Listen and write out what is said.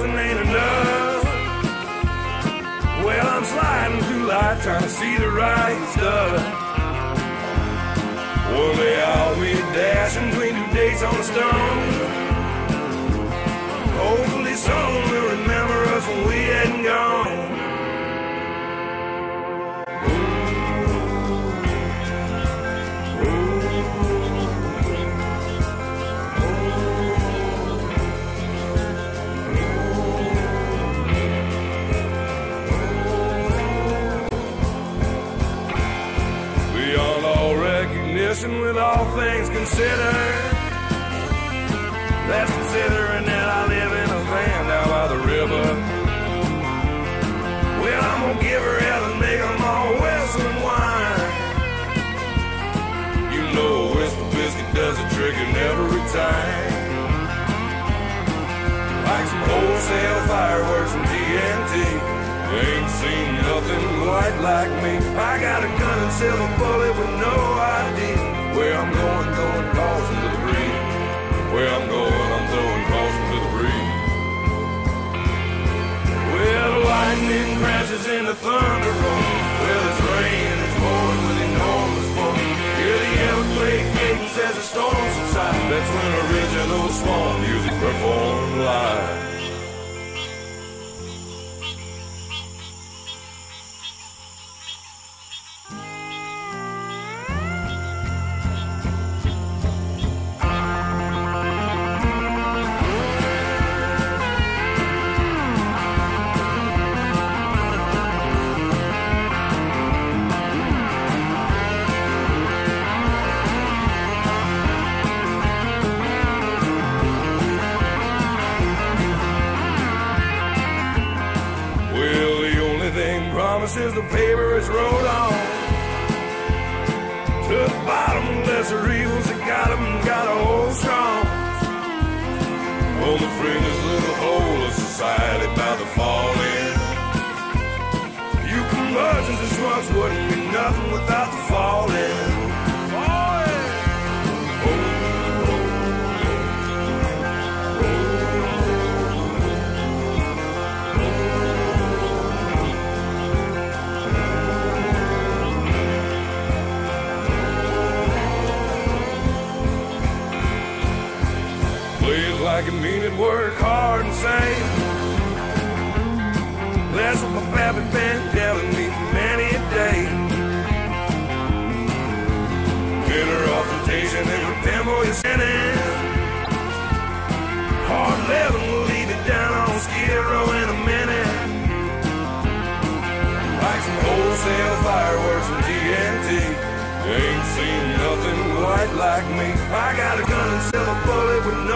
crossing ain't enough. Well, I'm sliding through life trying to see the right stuff. One day I'll be dashing between two dates on a stone. Recognition with all things considered. That's considering that I live in a van down by the river. Well, I'm gonna give her hell and make them all whistle and whine. You know, whistle biscuit does a trick in every time. Like some wholesale fireworks and TNT. Ain't seen nothing quite like me. I got a gun and silver bullet with no ID. Where I'm going, going caution to the breeze. Where I'm going, I'm throwing caution to the breeze. Well, lightning crashes and the thunder rolls. Well, it's rain, it's pouring with enormous force. Hear the Everglade cadence as the storm subsides. That's when original small music performed live. Thing promised the paper is rolled on. To the bottom, lesser evils that got them got a hold strong. On the fringes of it mean it, work hard and save. That's what my pappy been telling me for many a day. Dinner off temptation and remember you're sinning. Hard living will lead you down on skid row in a minute. Like some wholesale fireworks and TNT. Ain't seen nothing quite like me. I got a gun and silver bullet with.